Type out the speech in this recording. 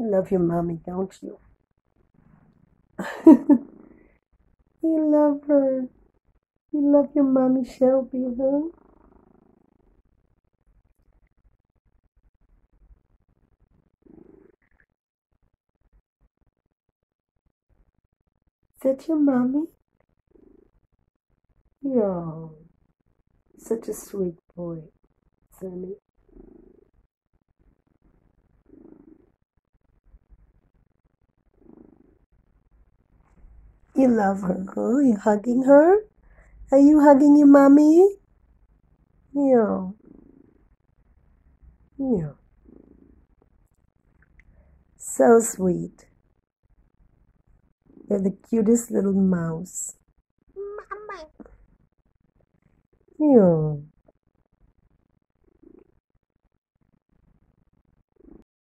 You love your mommy, don't you? you love her. You love your mommy Shelby, huh? Is that your mommy? Yeah. Such a sweet boy, Sammy. You love her, huh? You hugging her? Are you hugging your mommy? Yeah. Yeah. So sweet. You're the cutest little mouse. Mama. Yeah.